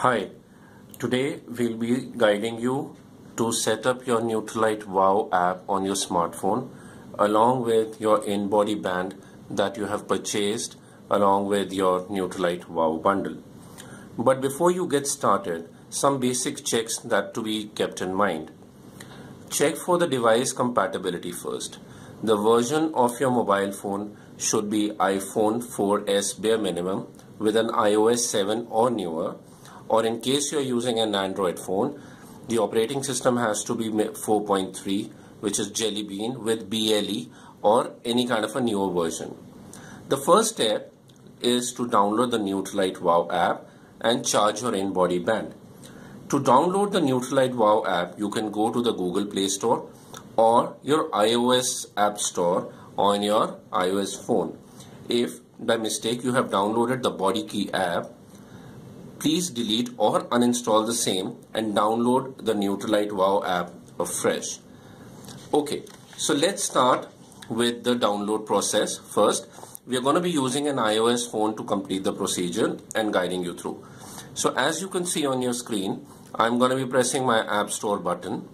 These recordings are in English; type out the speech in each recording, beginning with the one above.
Hi, today we'll be guiding you to set up your Nutrilite Wow app on your smartphone along with your in-body band that you have purchased along with your Nutrilite Wow bundle. But before you get started, some basic checks that to be kept in mind. Check for the device compatibility first. The version of your mobile phone should be iPhone 4S bare minimum with an iOS 7 or newer or in case you're using an Android phone the operating system has to be 4.3 which is Jelly Bean with BLE or any kind of a newer version. The first step is to download the Nutrilite Wow app and charge your in-body band. To download the Nutrilite Wow app, you can go to the Google Play Store or your iOS App Store on your iOS phone. If by mistake you have downloaded the BodyKey app, please delete or uninstall the same and download the Nutrilite Wow app afresh. Okay, so let's start with the download process. First, we are going to be using an iOS phone to complete the procedure and guiding you through. So as you can see on your screen, I'm going to be pressing my App Store button.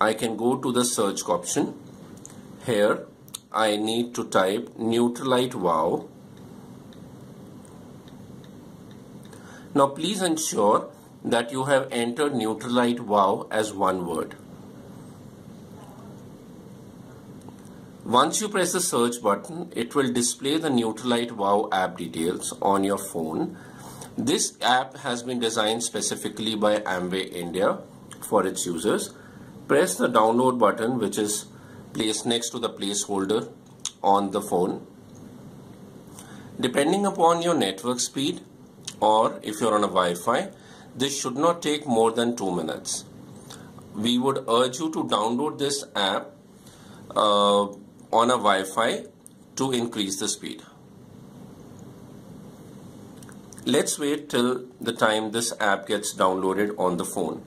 I can go to the search option. Here, I need to type Nutrilite Wow. Now please ensure that you have entered Nutrilite Wow as one word. Once you press the search button, it will display the Nutrilite Wow app details on your phone. This app has been designed specifically by Amway India for its users. Press the download button which is placed next to the placeholder on the phone. Depending upon your network speed or if you're on a Wi-Fi, this should not take more than two minutes. We would urge you to download this app uh, on a Wi-Fi to increase the speed. Let's wait till the time this app gets downloaded on the phone.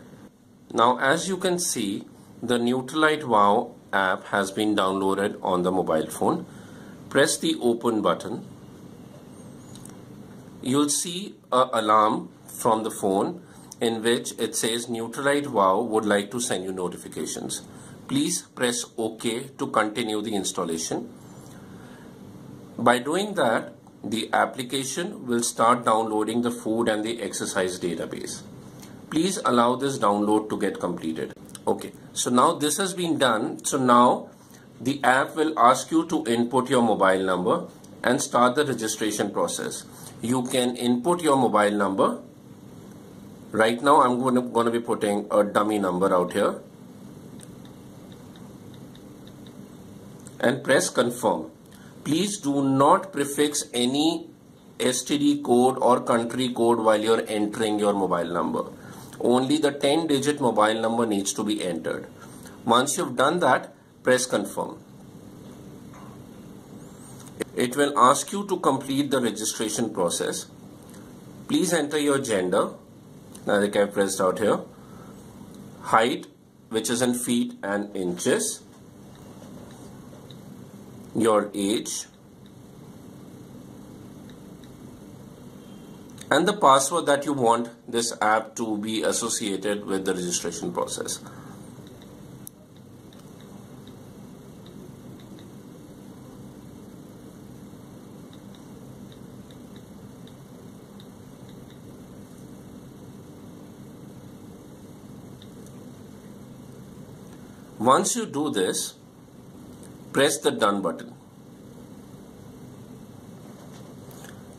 Now as you can see the Nutrilite Wow app has been downloaded on the mobile phone. Press the open button. You'll see a alarm from the phone in which it says Nutrilite Wow would like to send you notifications. Please press OK to continue the installation. By doing that, the application will start downloading the food and the exercise database. Please allow this download to get completed. Okay, so now this has been done. So now the app will ask you to input your mobile number and start the registration process. You can input your mobile number. Right now I'm going to, going to be putting a dummy number out here and press confirm. Please do not prefix any STD code or country code while you're entering your mobile number. Only the 10 digit mobile number needs to be entered. Once you've done that, press confirm. It will ask you to complete the registration process. Please enter your gender, now like I pressed out here, height, which is in feet and inches, your age and the password that you want this app to be associated with the registration process. Once you do this, press the done button.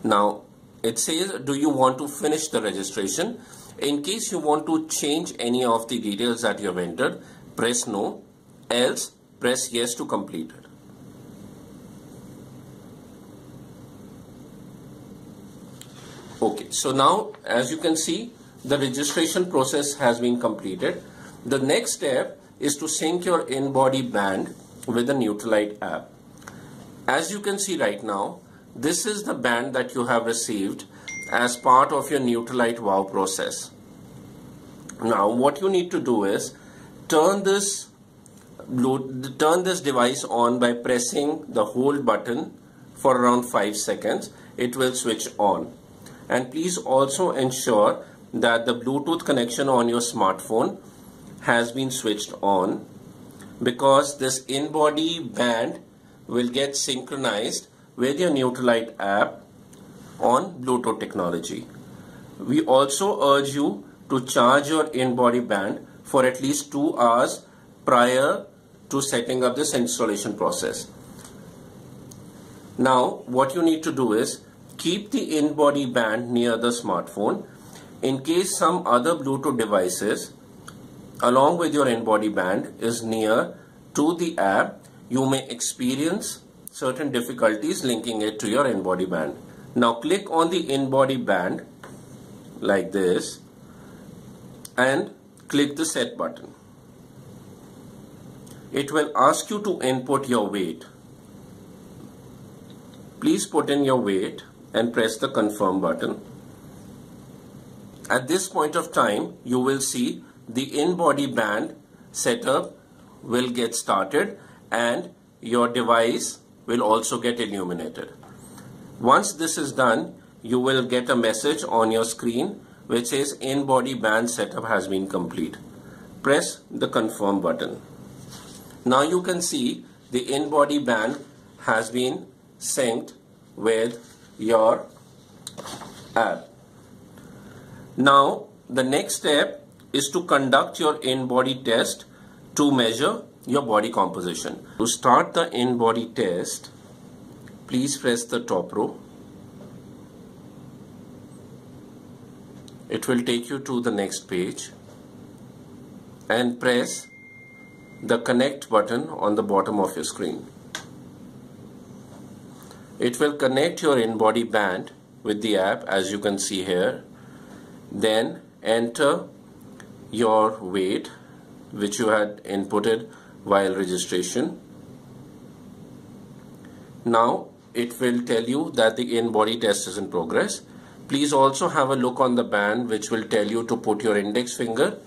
Now it says do you want to finish the registration in case you want to change any of the details that you have entered press no else press yes to complete it. Okay, so now as you can see the registration process has been completed. The next step is to sync your in-body band with the Nutrilite app. As you can see right now, this is the band that you have received as part of your Nutrilite Wow process. Now what you need to do is turn this turn this device on by pressing the hold button for around 5 seconds. It will switch on. and please also ensure that the Bluetooth connection on your smartphone has been switched on because this in-body band will get synchronized with your Nutrilite app on Bluetooth technology. We also urge you to charge your in-body band for at least 2 hours prior to setting up this installation process. Now what you need to do is keep the in-body band near the smartphone in case some other Bluetooth devices along with your in-body band is near to the app you may experience certain difficulties linking it to your in-body band. Now click on the in-body band like this and click the set button. It will ask you to input your weight. Please put in your weight and press the confirm button. At this point of time, you will see the in-body band setup will get started and your device will also get illuminated. Once this is done, you will get a message on your screen which says in-body band setup has been complete. Press the confirm button. Now you can see the in-body band has been synced with your app. Now the next step is to conduct your in-body test to measure your body composition. To start the in-body test, please press the top row. It will take you to the next page and press the connect button on the bottom of your screen. It will connect your in-body band with the app as you can see here. Then enter your weight which you had inputted while registration. Now it will tell you that the in-body test is in progress. Please also have a look on the band which will tell you to put your index finger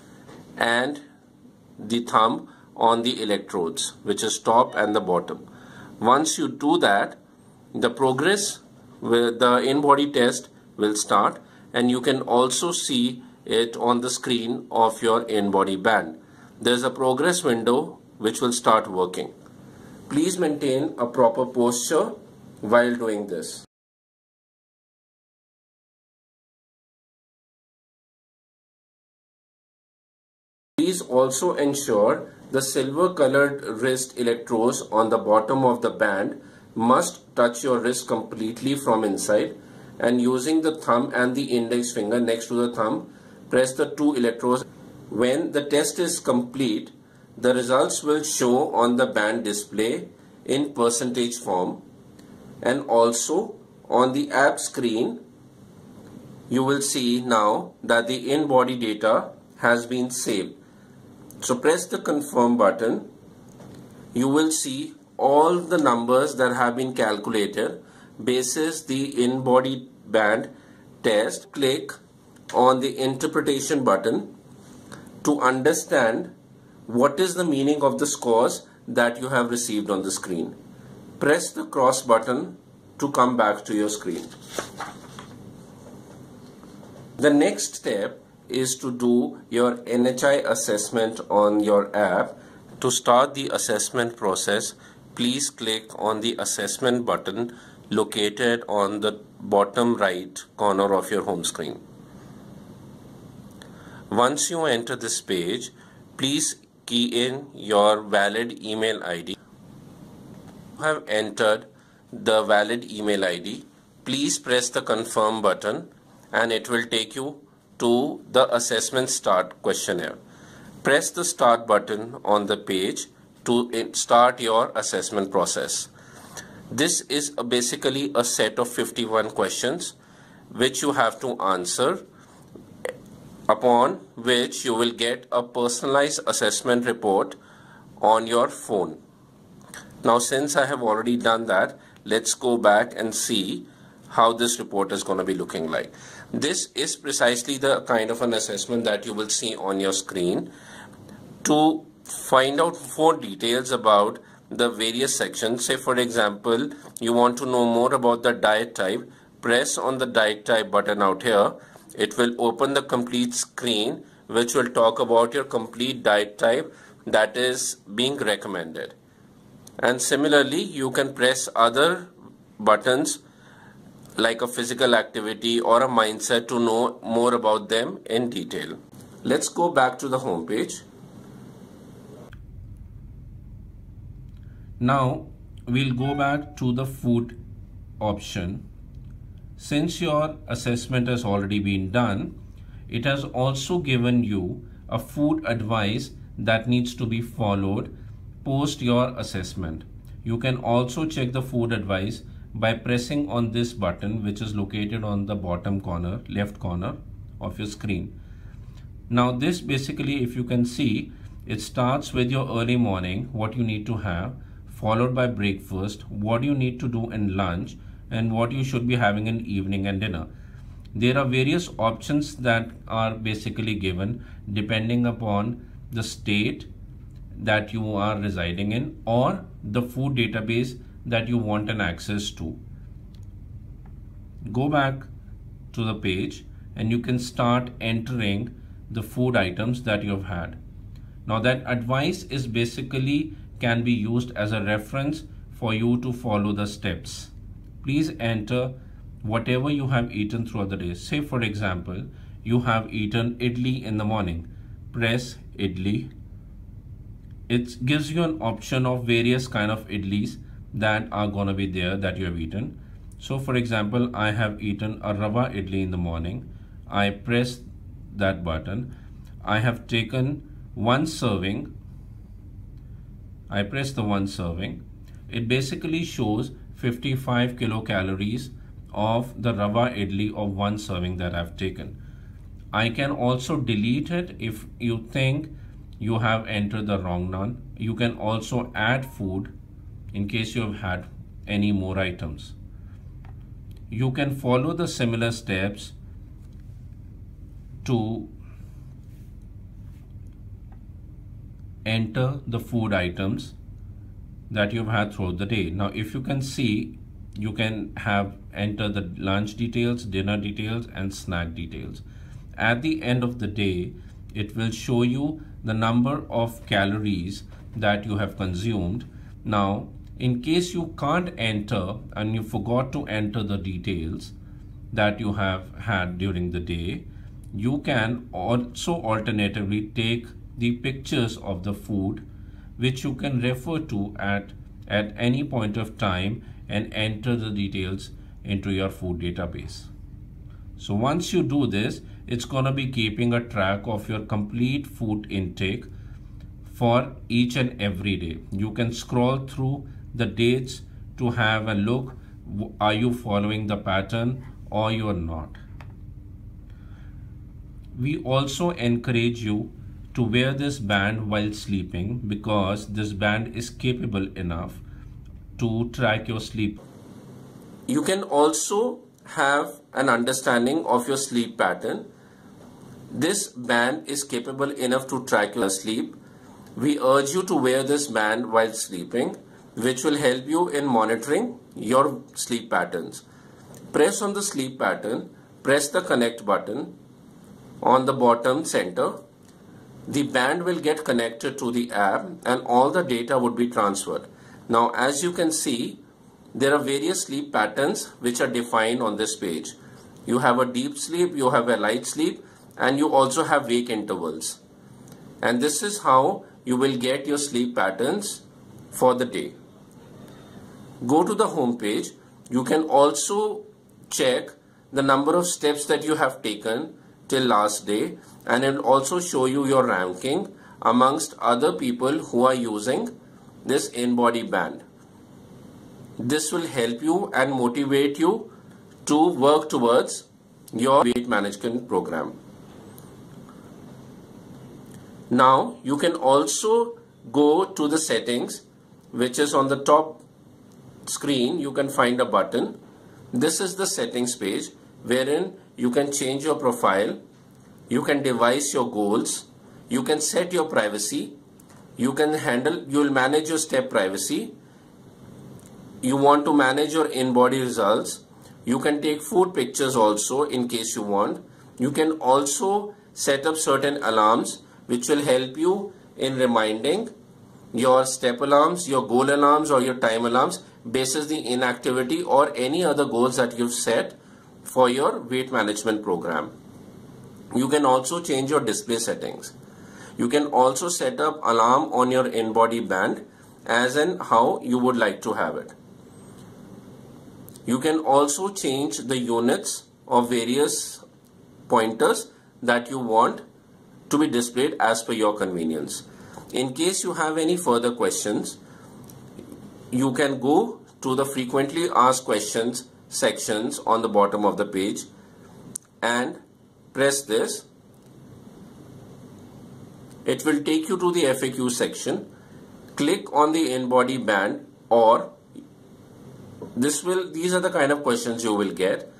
and the thumb on the electrodes which is top and the bottom. Once you do that, the progress with the in-body test will start and you can also see it on the screen of your in-body band. There's a progress window which will start working. Please maintain a proper posture while doing this. Please also ensure the silver colored wrist electrodes on the bottom of the band must touch your wrist completely from inside and using the thumb and the index finger next to the thumb press the two electrodes. When the test is complete the results will show on the band display in percentage form and also on the app screen you will see now that the in-body data has been saved. So press the confirm button. You will see all the numbers that have been calculated basis the in-body band test. Click on the interpretation button to understand what is the meaning of the scores that you have received on the screen. Press the cross button to come back to your screen. The next step is to do your NHI assessment on your app. To start the assessment process, please click on the assessment button located on the bottom right corner of your home screen. Once you enter this page, please key in your valid email ID. You have entered the valid email ID. Please press the confirm button and it will take you to the assessment start questionnaire. Press the start button on the page to start your assessment process. This is basically a set of 51 questions which you have to answer upon which you will get a personalized assessment report on your phone. Now since I have already done that, let's go back and see how this report is going to be looking like. This is precisely the kind of an assessment that you will see on your screen. To find out more details about the various sections, say for example, you want to know more about the diet type, press on the diet type button out here, it will open the complete screen which will talk about your complete diet type that is being recommended. And similarly, you can press other buttons like a physical activity or a mindset to know more about them in detail. Let's go back to the home page. Now we'll go back to the food option. Since your assessment has already been done, it has also given you a food advice that needs to be followed post your assessment. You can also check the food advice by pressing on this button which is located on the bottom corner left corner of your screen now this basically if you can see it starts with your early morning what you need to have followed by breakfast what you need to do in lunch and what you should be having in evening and dinner there are various options that are basically given depending upon the state that you are residing in or the food database that you want an access to. Go back to the page and you can start entering the food items that you have had. Now that advice is basically can be used as a reference for you to follow the steps. Please enter whatever you have eaten throughout the day. Say for example, you have eaten idli in the morning. Press idli. It gives you an option of various kind of idlis that are to be there that you have eaten. So for example, I have eaten a rava idli in the morning. I press that button. I have taken one serving. I press the one serving. It basically shows 55 kilocalories of the rava idli of one serving that I've taken. I can also delete it if you think you have entered the wrong one. You can also add food in case you have had any more items. You can follow the similar steps to enter the food items that you've had throughout the day. Now, if you can see, you can have enter the lunch details, dinner details, and snack details. At the end of the day, it will show you the number of calories that you have consumed. Now, in case you can't enter and you forgot to enter the details that you have had during the day, you can also alternatively take the pictures of the food which you can refer to at, at any point of time and enter the details into your food database. So once you do this, it's going to be keeping a track of your complete food intake for each and every day. You can scroll through the dates to have a look are you following the pattern or you are not we also encourage you to wear this band while sleeping because this band is capable enough to track your sleep you can also have an understanding of your sleep pattern this band is capable enough to track your sleep we urge you to wear this band while sleeping which will help you in monitoring your sleep patterns. Press on the sleep pattern, press the connect button on the bottom center. The band will get connected to the app and all the data would be transferred. Now as you can see, there are various sleep patterns which are defined on this page. You have a deep sleep, you have a light sleep and you also have wake intervals. And this is how you will get your sleep patterns for the day go to the home page you can also check the number of steps that you have taken till last day and it will also show you your ranking amongst other people who are using this in-body band. This will help you and motivate you to work towards your weight management program. Now you can also go to the settings which is on the top screen you can find a button this is the settings page wherein you can change your profile. You can devise your goals. You can set your privacy. You can handle you will manage your step privacy. You want to manage your in-body results. You can take food pictures also in case you want. You can also set up certain alarms which will help you in reminding your step alarms, your goal alarms or your time alarms basis the inactivity or any other goals that you've set for your weight management program. You can also change your display settings. You can also set up alarm on your in-body band as in how you would like to have it. You can also change the units of various pointers that you want to be displayed as per your convenience. In case you have any further questions, you can go to the frequently asked questions sections on the bottom of the page and press this. It will take you to the FAQ section. Click on the in-body band or this will these are the kind of questions you will get.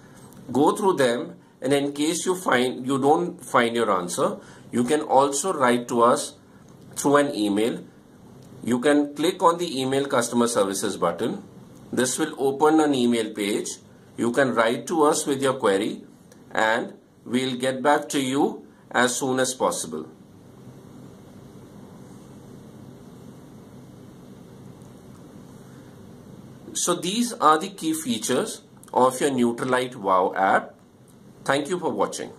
Go through them and in case you find you don't find your answer, you can also write to us through an email. You can click on the email customer services button. This will open an email page. You can write to us with your query and we'll get back to you as soon as possible. So these are the key features of your Nutrilite Wow app. Thank you for watching.